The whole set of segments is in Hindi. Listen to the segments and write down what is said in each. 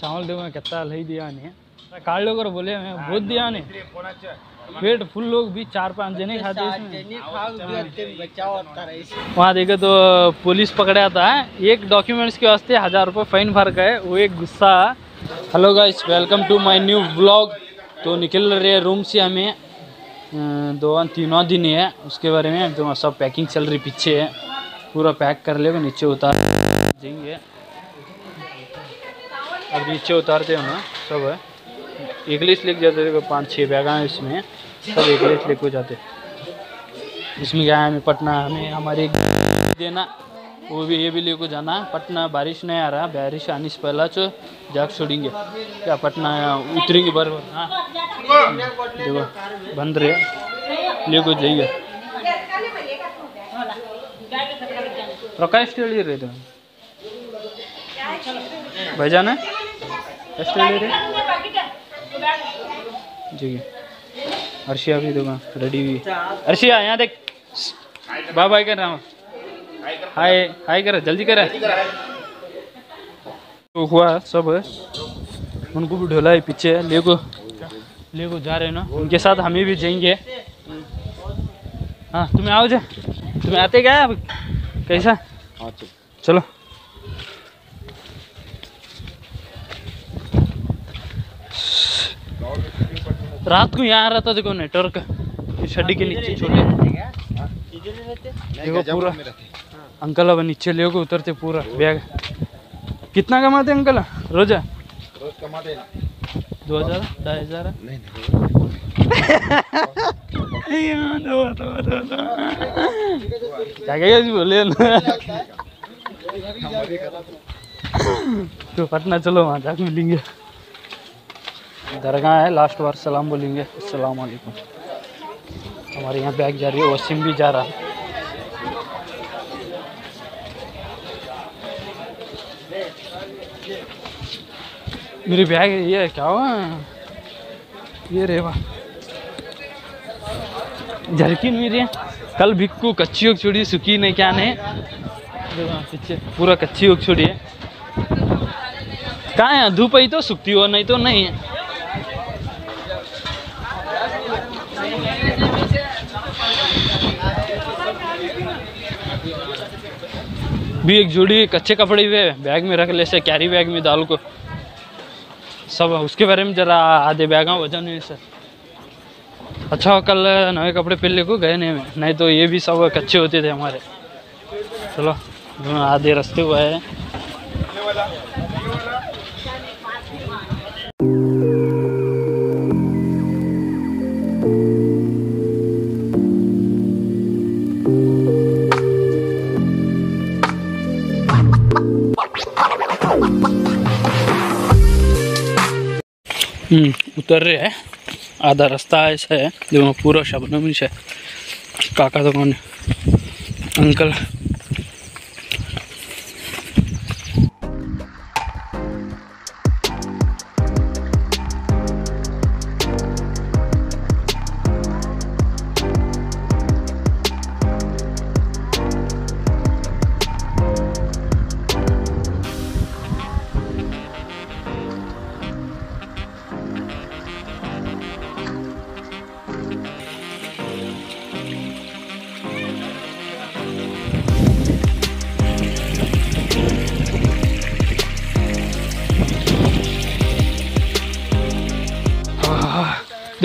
चावल देखो कितना लही दिया नहीं काट लो कर बोले मैं बहुत दिया नहीं पेट फुल लोग भी चार पाँच जने खाते वहाँ देखे तो पुलिस पकड़ा था एक डॉक्यूमेंट्स के वास्ते हज़ार रुपये फाइन भर गए वो एक गुस्सा। Hello guys welcome to my new blog तो निकल रहे रूम से हमें। दो तीनों दिन है उसके बारे में। तो सब पैकिंग चल रही पीछे है। पूरा पैक कर ले नीचे उतार देंगे। और नीचे उतारते हो ना सब है। इंग्लिश लिख जाते देखो पाँच छः बैग हैं इसमें। सब इंग्लिश लिख हो जाते। इसमें क्या है हमें पटना हमें हमारी देना वो भी ये भी लेको जाना। पटना बारिश नहीं आ रहा बारिश आने से पहला चो जाग छोड़ेंगे। क्या पटना उतरेंगे बरबर हाँ। देखो बंद रहे। लेको जाइए प्रकाश के लिए रहे थे भाई जाना एक्स्ट्रा ले रहे जी। अर्शिया भी दूँगा रेडी भी। अर्शिया यहाँ देख। बाय बाय कर रहा हूँ। हाय हाय कर जल्दी कर तो हुआ सब। उनको भी ढोला है पीछे ले को ले को जा रहे ना। उनके साथ हम ही भी जाएँगे। हाँ तुम्हें आओ जा। तुम्हें आते क्या अब? कैसा? हाँ, चलो। रात को यहाँ आ रहा था देखो नेटवर्क शड्डी के नीचे छोटे। देखो पूरा। अंकल अब नीचे ले उतरते पूरा बैग। कितना कमाते अंकल? रोजा? रोज कमाते दो हज़ार? ढाई हज़ार? बोले तो पटना चलो वहाँ जाके मिलेंगे। दरगाह है लास्ट बार सलाम बोलेंगे। वालेकुम। हमारे यहाँ बैग जा रही है, वसीम भी जा रहा है। मेरी बैग ये क्या हुआ? ये रे वाह। झरकिन मेरी है। कल भिक्कू कच्ची उग छोड़ी, सुखी नहीं, क्या नहीं। पीछे पूरा कच्ची उग छोड़ी है। कहाँ है? धूप आई तो सूखती हो, नहीं तो नहीं है। भी एक जोड़ी कच्चे कपड़े हुए बैग में रख ले से कैरी बैग में दाल को। सब उसके बारे में जरा आधे बैग वज़न है सर अच्छा कल नए कपड़े पहन ले को गए नहीं। मैं नहीं तो ये भी सब कच्चे होते थे हमारे। चलो आधे रास्ते हुए हैं। उतर रहे हैं। आधा रास्ता ऐसा है जो पूरा शबनम से काका दुकान अंकल।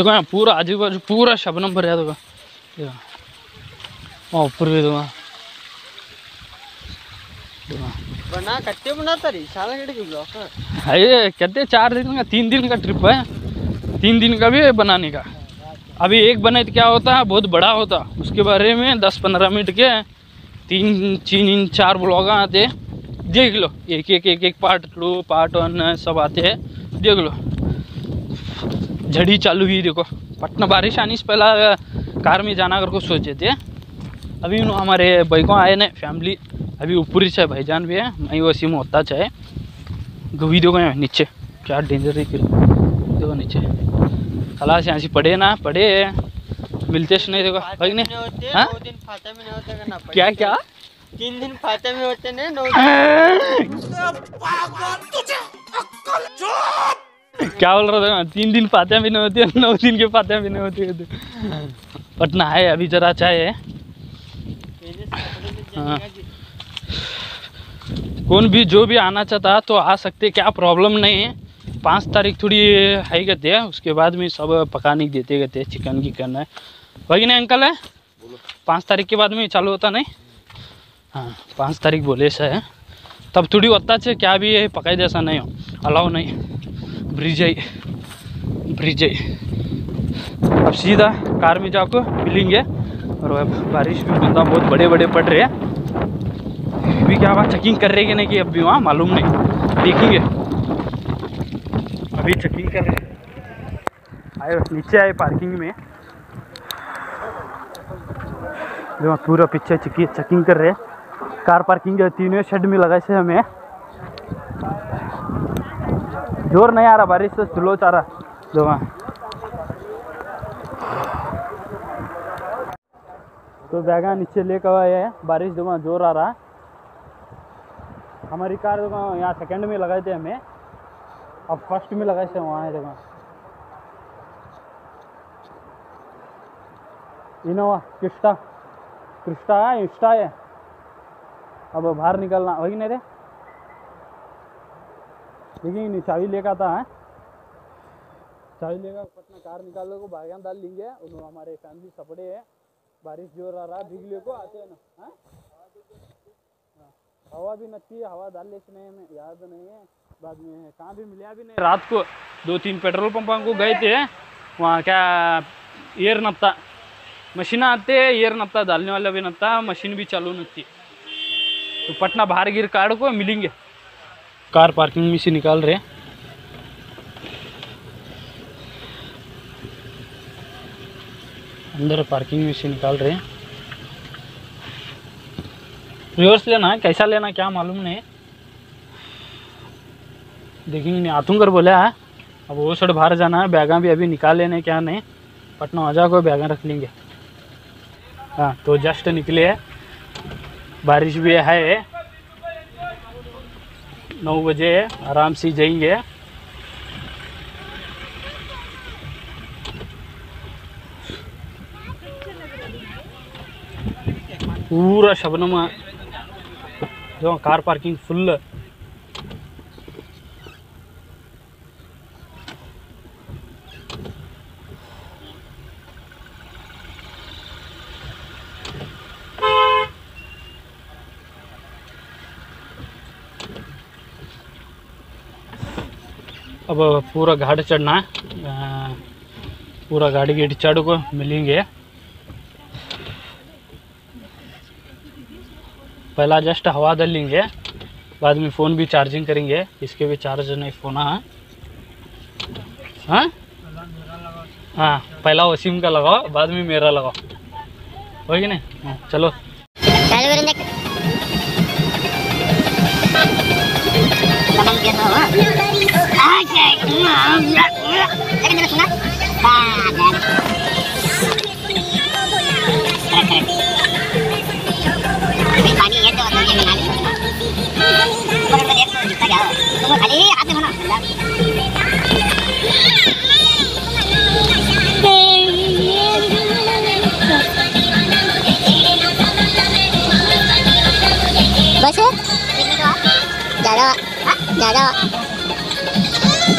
देखो यहाँ पूरा आजू बाजू पूरा शबनम भर देखो देखो। वहाँ ऊपर भी देखो। बना कट्टे बनाता रही साला कटे की ब्लॉक कहते चार दिन का तीन दिन का ट्रिप है। तीन दिन का भी है बनाने का। अभी एक बने तो क्या होता है बहुत बड़ा होता। उसके बारे में दस पंद्रह मिनट के तीन तीन चार ब्लॉग आते। देख लो एक एक एक एक पार्ट टू पार्ट वन सब आते हैं। देख लो। झड़ी चालू हुई देखो। पटना बारिश आने से पहला कार में जाना करके सोचे थे अभी हमारे बैकों आए ने फैमिली अभी ऊपर ही है भाईजान भी है मैं वसी में होता चाहे। वीडियो को यहाँ नीचे। क्या डेंजर है फिर देखो नीचे। खलास यहाँ से पढ़े ना पढ़े मिलते से नहीं देखो। भाई ने हाँ? नौ दिन फाते में नहीं होते क्या क्या? तीन दिन फाते में होते ने नौ दिन। क्या बोल रहा था? तीन दिन पाते भी नहीं होती और नौ दिन के पाते भी नहीं होती होती। पटना है अभी जरा चाय है। हाँ। कौन भी जो भी आना चाहता तो आ सकते क्या प्रॉब्लम नहीं है। पाँच तारीख थोड़ी है कहते हैं उसके बाद में सब पकाने की देते कहते हैं चिकन की करना है। वही नहीं अंकल है? पाँच तारीख के बाद में चालू होता नहीं? हाँ पाँच तारीख बोले से है। तब थोड़ी होता है क्या भी है पकाई जैसा नहीं हो अलाउ नहीं। ब्रिज है ब्रिज है। अब सीधा कार में जाकर मिलेंगे। और अब बारिश भी बंदा बहुत बड़े बड़े पड़ रहे हैं। अभी क्या हुआ चेकिंग कर रहे हैं कि नहीं, कि अब भी वहाँ मालूम नहीं। देखेंगे। अभी चेकिंग कर रहे हैं। आए, नीचे आए पार्किंग में। जो पूरा पीछे चेकिंग कर रहे हैं। कार पार्किंग तीनों शेड में लगाए से हमें। ज़ोर नहीं आ रहा, बारिश से स्लो आ रहा। जो तो बैगा नीचे लेकर आए हैं, बारिश जो ज़ोर आ रहा। हमारी कार जो यहाँ सेकंड में लगाए थे हमें। अब फ़र्स्ट में लगाए थे वहाँ है जगह इनोवा, क्रिस्टा। क्रिस्टा है, इंस्टा है। अब बाहर निकलना, वही नहीं रे। देखिए चाबी लेकर आता है। चाबी लेकर पटना कार निकाल को बागान डाल लेंगे उन्होंने हमारे फैमिली सपड़े है। बारिश ज़ोर आ रहा भीग को आते हैं ना हाँ? हाँ। हवा भी नती है, हवा डाल लेते नहीं याद नहीं है। बाद में कहाँ भी मिला भी नहीं। रात को दो तीन पेट्रोल पंप को गए थे। वहाँ क्या, एयर नपता मशीन आते एयर नपता डालने वाला भी नपता मशीन भी चालू नती तो पटना बाहर गिर कार को मिलेंगे। कार पार्किंग में से निकाल रहे हैं। अंदर पार्किंग में से निकाल रहे हैं। रिवर्स लेना है, कैसा लेना क्या मालूम नहीं। देखेंगे आतूंगर बोला है। अब वो साइड बाहर जाना है, बैगा भी अभी निकाल लेने क्या नहीं। पटना आ जाओ बैगा रख लेंगे। हाँ तो जस्ट निकले है। बारिश भी है। नौ बजे आराम से जाएँगे। पूरा शबनम जो कार पार्किंग फुल अब पूरा घाट चढ़ना है। पूरा गाड़ी गेट चढ़ को मिलेंगे। पहला जस्ट हवा दल लेंगे बाद में फ़ोन भी चार्जिंग करेंगे। इसके भी चार्ज नहीं फ़ोन है। हाँ? हाँ पहला वसीम का लगाओ बाद में मेरा लगाओ। हो कि नहीं? हाँ, चलो। Bos, eh? jarak.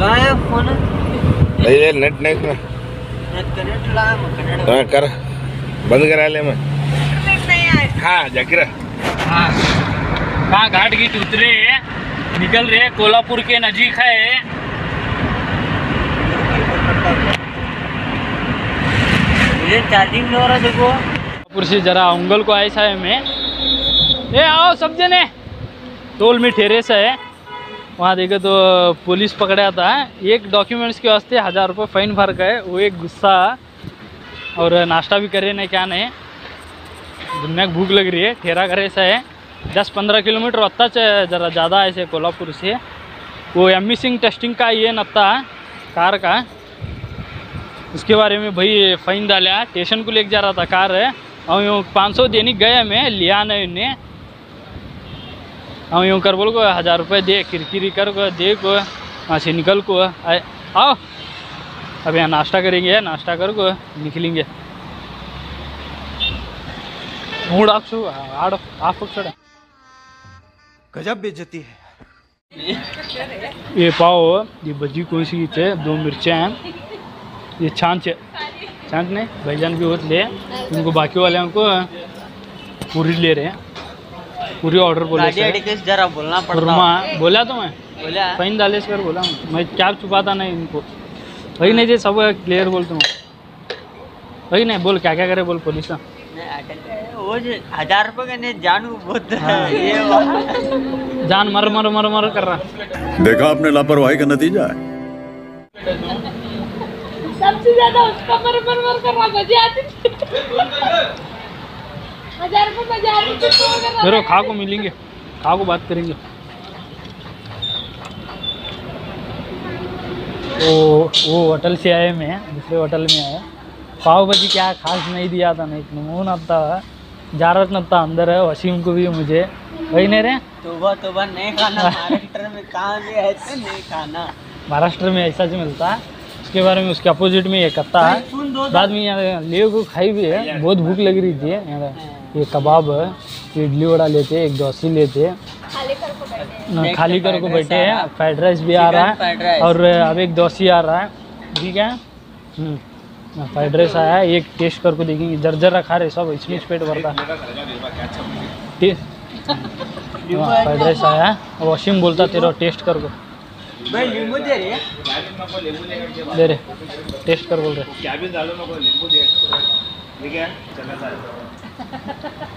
लाया फ़ोन। ये नेट नहीं इसमें कनेक्ट लाया मैं। कनेक्ट हाँ कर। बंद करा ले मैं। हाँ जाकिरा। हाँ। हाँ घाट गीट उतरे निकल रहे कोल्हापुर के नजीक है। ये चार्जिंग नहीं हो रहा देखो। कोल्हापुर से जरा उंगल को ऐसा है मैं। ए आओ सब जने। टोल में ठेरे से है। वहाँ देखे तो पुलिस पकड़ा था एक डॉक्यूमेंट्स के वास्ते हज़ार रुपये फाइन भर गए, वो एक गुस्सा। और नाश्ता भी करे नहीं क्या नहीं दुनिया की भूख लग रही है, ठेरा करे ऐसा है। दस पंद्रह किलोमीटर होता है जरा ज़्यादा ऐसे कोल्हापुर से। वो एम सिंह टेस्टिंग का ये नत्ता कार का उसके बारे में भाई फाइन डाला स्टेशन को लेके जा रहा था कार। है और पाँच सौ देने गए मैं लिया नहीं उन्हें। हम यूँ कर बोल को हज़ार रुपये दे किरकिरी कर को दे को वहाँ से निकल को आए आओ। अब यहाँ नाश्ता करेंगे नाश्ता कर को निकलेंगे। मूड आप सो आड़ आप छोड़ा गजब बेइज्जती है। ये पाओ ये बजी कौन सी है दो मिर्चा हैं। ये है। छाछ नहीं भाईजान भी होत ले उनको बाकी वाले को पूरी ले रहे हैं। पूरी ऑर्डर बोले। जरा बोलना पड़ता। बोला तो मैं? बोला। फाइन डाले सर बोला मैं क्या छुपाता नहीं इनको। वही नहीं जी सब क्लियर बोलता हूँ। वही नहीं बोल क्या क्या करे बोल पुलिस का? वो हज़ार रुपए का नहीं जानू बहुत हाँ। ये जान मर मर मर मर कर रहा। देखा आपने लापरवाही का नतीजा है? सबसे ज़्यादा उसका मर मर मर कर रहा मज़े आती तो रहा ज़रूर खा को मिलेंगे। खा को बात करेंगे। वो वो होटल से आए मैं दूसरे होटल में आया। पाव भाजी क्या खास नहीं दिया था नहीं नमून आता जारत नता अंदर है वसीम को भी मुझे। वही नहीं रे तोबा तोबा नहीं खाना। महाराष्ट्र में कहाँ भी है तो नहीं खाना। महाराष्ट्र में ऐसा जो मिलता है। उसके बारे में उसके अपोजिट में ये कत्ता है। बाद में यहाँ ले को खाई भी है। बहुत भूख लग रही थी यहाँ। ये कबाब है इडली वड़ा लेते एक डोसी लेते खाली कर को बैठे खाली कर को बैठे हैं। फ्राइड राइस भी आ रहा है और अब एक डोसी आ रहा है। ठीक है? हम्म। फ्राइड राइस आया है। एक टेस्ट करके देखेंगे। जर्जर रखा रहे सब इसमें पेट भरता फ्राइड राइस आया है। वॉशिंग बोलता तेरा टेस्ट कर को। भाई नींबू दे रही है? दे रहे। टेस्ट कर बोल रहे।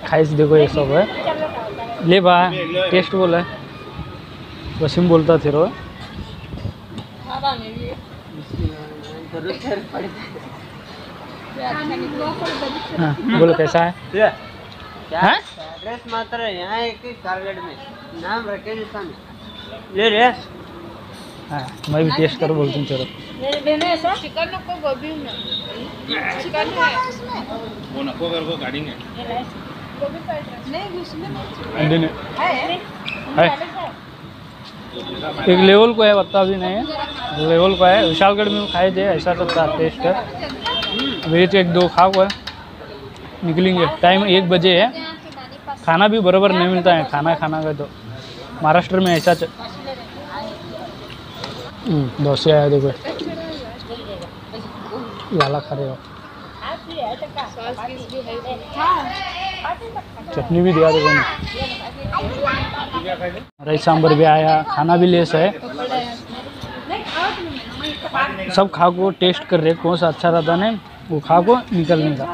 खाइस देखो ये सब है। ले बा टेस्ट बोला है। वसीम बोलता कर बड़ी हाँ बोलो कैसा है? क्या एड्रेस मात्र है यहाँ एक ही टारगेट में। नाम रखे जिसका ले रे। हाँ मैं भी टेस्ट कर बोलती हूँ ऐसा चिकन को गोभी में। चिकन है। राइस नहीं उसमें नहीं है। है। एक लेवल को है बता भी नहीं है। लेवल को है। विशालगढ़ में खाए थे ऐसा सब था टेस्ट है। अभी तो एक दो खा हुआ है। निकलेंगे। टाइम एक बजे है। खाना भी बराबर नहीं मिलता है। खाना खाना का तो। महाराष्ट्र में ऐसा. हम्म, आया देखो। लाला खा रहे हो। चटनी भी दिया देखो राइस सांबर भी आया, खाना भी लेस है। सब खा को टेस्ट कर रहे कौन सा अच्छा रहता है वो खा को निकलने का।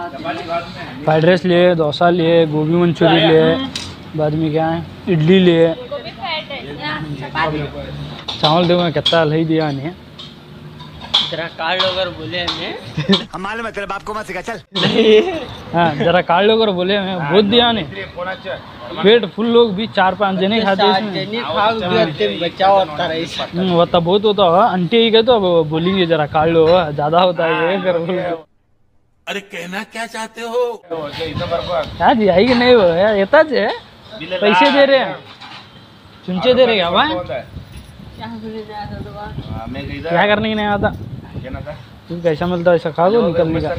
फ्राइड राइस लिए, डोसा लिए, गोभी मंचूरी लिए, बाद में क्या है, इडली लिए। चावल देखो कितना लही दिया नहीं जरा कार्ड अगर बोले हमें। हम मालूम है तेरे बाप को मत सिखा चल। हाँ जरा काट लो कर बोले मैं बहुत दिया पेट फुल लोग भी चार पाँच जने खाते हैं इसमें। जनी खाओ भी होते होता रही हम्म, वो तो बहुत होता होगा। आंटी ही गए तो बोलेंगे जरा काट लो ज़्यादा होता है ये कर बोल अरे कहना क्या चाहते हो? क्या जी आई कि नहीं वो? यार है। पैसे दे रहे हैं। चुनचे दे रहे क्या भाई क्या करने की नहीं आता तुम कैसा मिलता है ऐसा खा लो निकलने का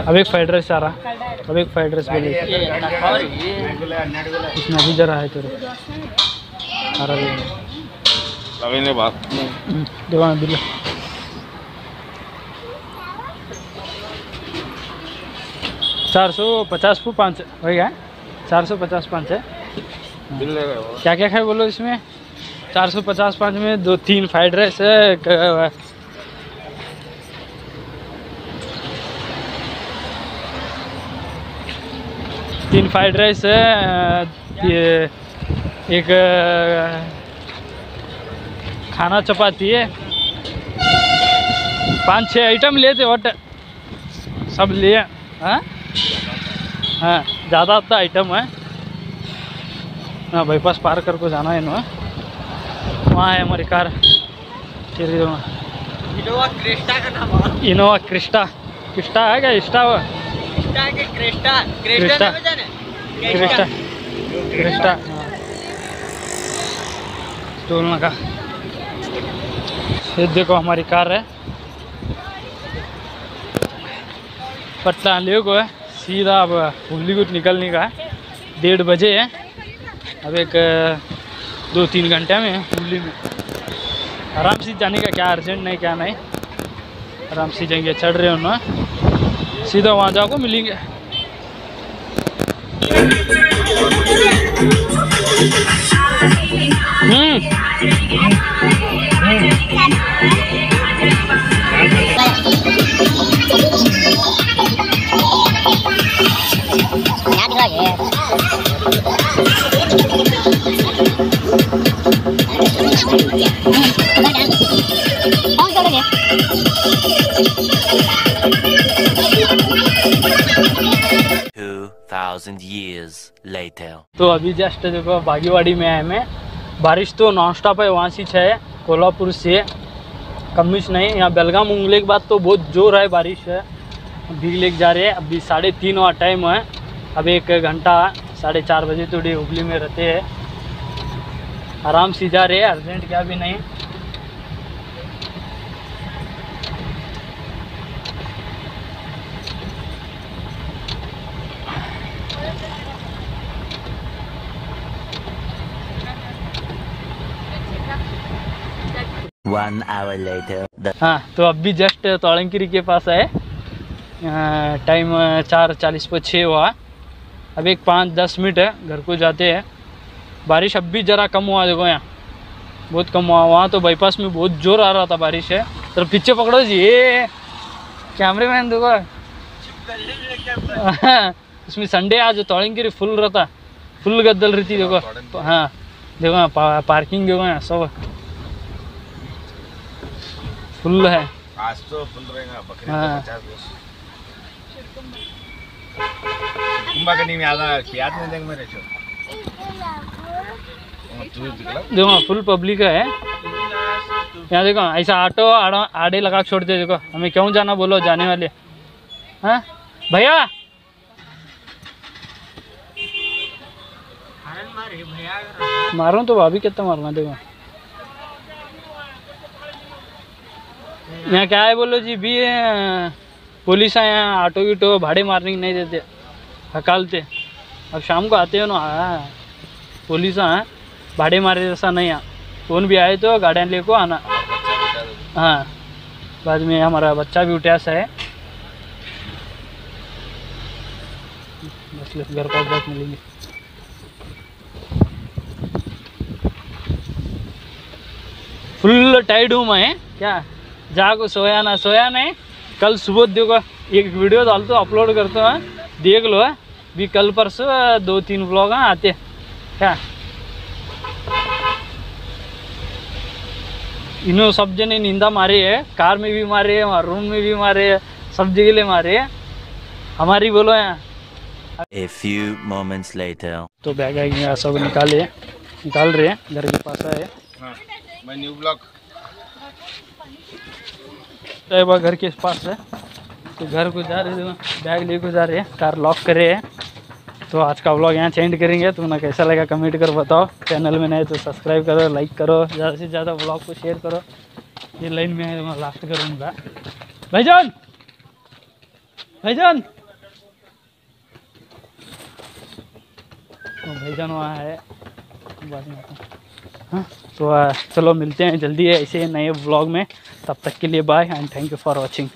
अब एक फ्राइड राइस आ रहा अब एक फ्राइड राइस बोले इसमें अभी जरा है तेरे आ रहा है बात हम्म, देखो ना बिल्ला चार सौ पचास को पाँच हो गया चार सौ पचास पाँच है हो क्या क्या खाए बोलो इसमें चार सौ पचास पाँच में दो तीन फ्राइड राइस है तीन फ्राइड राइस है ये एक खाना चपाती है। पाँच छः आइटम लिए थे बट सब लिए। हाँ? हाँ ज़्यादा आइटम है। हाँ बाईपास पार कर को जाना है ना वहाँ है हमारी कार चलिए वहाँ इनोवा क्रिस्टा का नाम है। Innova Crysta. क्रिस्टा है क्या? इस्टा वो? क्रिस्टा के क्रिस्टा। क्रिस्टा। क्रिस्टा। नाम क्रिस्टा। क्रिस्टा। टोल का। ये देखो हमारी कार है। पटना ले को है। सीधा अब हुगली को निकलने का है। डेढ़ बजे है। अब एक दो तीन घंटे में। दिल्ली में। आराम से जाने का क्या अर्जेंट नहीं क्या नहीं। आराम से जाएँगे चढ़ रहे हो ना। सीधा वहाँ जाओ मिलेंगे। तो अभी जस्ट देखो, बागीवाड़ी में आए मैं। बारिश तो नॉन स्टॉप है, वहाँ से है कोल्हापुर से। कमिश नहीं, यहाँ बेलगाम उंगले के बाद तो बहुत ज़ोर है, बारिश है। भीग लेके जा रहे हैं, अभी साढ़े तीन हुआ टाइम है। अब एक घंटा, साढ़े चार बजे तो डी हुगली में रहते हैं। आराम से जा रहे हैं, अर्जेंट क्या भी नहीं। Hour later. हाँ तो अब भी जस्ट तोड़ंगिरी के पास है अ, टाइम चार चालीस पर छः हुआ। अब एक पाँच दस मिनट है घर को जाते हैं। बारिश अब भी ज़रा कम हुआ देखो यहाँ। बहुत कम हुआ। वहाँ तो बाईपास में बहुत ज़ोर आ रहा था बारिश है। तो पीछे पकड़ो जी ये कैमरे मैन देखो। उसमें संडे आज तोड़ंगिरी फुल रहता। फुल गद्दल रहती देखो। हाँ देखो पा, पार्किंग देखो यहाँ सब। फुल है। आज तो फुल रहेगा बकरी हाँ। तो पचास आधा प्याज नहीं देंगे मेरे चो देखो फुल पब्लिक है। यहाँ देखो ऐसा ऑटो आड़े लगा के छोड़ते देखो। हमें क्यों जाना बोलो जाने वाले। हाँ? भैया? मारो तो भाभी कितना मारना देखो। यहाँ क्या है बोलो जी, भी पुलिस है यहाँ ऑटो वीटो भाड़े मारने की नहीं देते, हकालते। अब शाम को आते हो ना हाँ पुलिस है भाड़े मारे जैसा नहीं यहाँ कौन भी आए तो गाड़ियाँ लेको आना। हाँ बाद में हमारा बच्चा भी उठा सा है घर पास जाके मिलेंगे। फुल टाइड हूँ मैं, क्या? जागो सोया ना सोया नहीं। कल सुबह देखो एक वीडियो डालता हूँ अपलोड करता हूँ। देख लो भी कल परसों दो तीन ब्लॉग आते हैं। क्या? इन्हों सब जने निंदा मारे है। कार में भी मारे है वहाँ रूम में भी मारे है सब जगह ले मारे है। हमारी बोलो यहाँ A few moments later. तो बैग यहाँ सब निकाले निकाल रहे हैं घर के पास आए हाँ। मैं न्यू ब्लॉक तैयबा घर के पास है। तो घर को जा रहे बैग लेके जा रहे हैं, कार लॉक करे हैं। तो आज का व्लॉग यहाँ चेंज करेंगे। तुम्हें कैसा लगा कमेंट कर बताओ। चैनल में नए तो सब्सक्राइब करो लाइक करो, ज़्यादा से ज़्यादा व्लॉग को शेयर करो। ये लाइन में है, मैं लास्ट करूँगा। भाईजान! भाईजान! तो भाईजान वहाँ है। आता हूँ। तो चलो मिलते हैं जल्दी ऐसे नए ब्लॉग में तब तक के लिए bye and thank you for watching